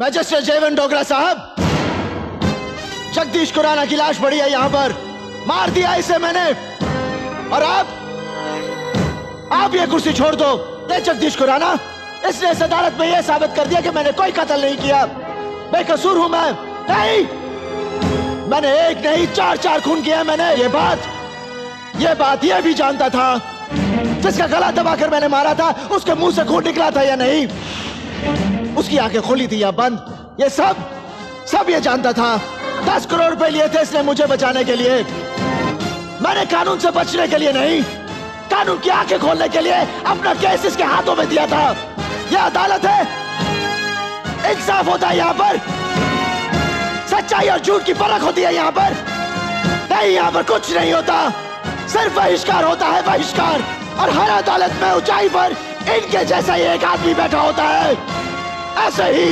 Magistrate जयवन Dogra साहब, जगदीश खुराना की लाश पड़ी है यहाँ पर। मार दिया इसे मैंने। और आप आप ये कुर्सी छोड़ दो। ये जगदीश खुराना, इसने इस अदालत में यह साबित कर दिया कि मैंने कोई कत्ल नहीं किया। बेकसूर हूँ मैं। नहीं! मैंने एक नहीं, चार चार खून किया मैंने। ये बात ये बात ये भी जानता था। जिसका गला दबाकर मैंने मारा था, उसके मुँह से खून निकला था या नहीं? उसकी आँखें खोली थी या बंद? ये सब सब ये जानता था। दस करोड़ रुपए लिए थे इसने मुझे बचाने के लिए। मैंने कानून से बचने के लिए नहीं, कानून की आँखें खोलने के लिए अपना केस इसके हाथों में दिया था। यह अदालत है। इंसाफ होता है यहाँ पर। सच्चाई और झूठ की परख होती है यहाँ पर। नहीं, यहाँ पर कुछ नहीं होता। सिर्फ़ बहिष्कार होता है, बहिष्कार। और हर अदालत में ऊंचाई पर इनके जैसा ही एक आदमी बैठा होता है। ऐसे ही